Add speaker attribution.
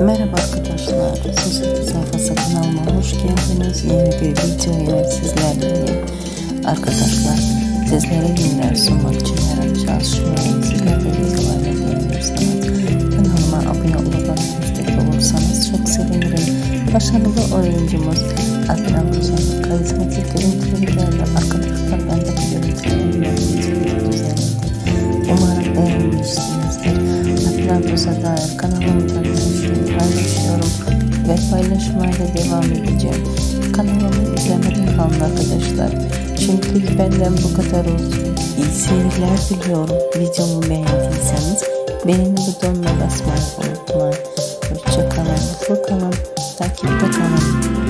Speaker 1: Merhaba arkadaşlar, Sosyete Sayfası kanalıma hoş geldiniz. Yeni bir video ile sizlerleyim. Arkadaşlar, sizlere günler sunmak için her an çalışıyorum. Sizler de videolarla beğenirseniz kanalıma abone olup destek olursanız çok sevinirim. Başarılı oyuncumuz Adnan Tuzan'ın karizmatik görüntüleriyle arkadaşlar ben görüntülerle çok güzeldi. Umarım beğenmişsinizdir. Tuzan'a dair kanalımda paylaşıyorum ve paylaşmaya da devam edeceğim. Kanalımı izlemeden kalın arkadaşlar. Şimdilik benden bu kadar olsun. İyi seyirler diliyorum. Videomu beğendiyseniz beğeni butonuna basmayı unutmayın. Hoşçakalın, mutlu kalın, takipte kalın.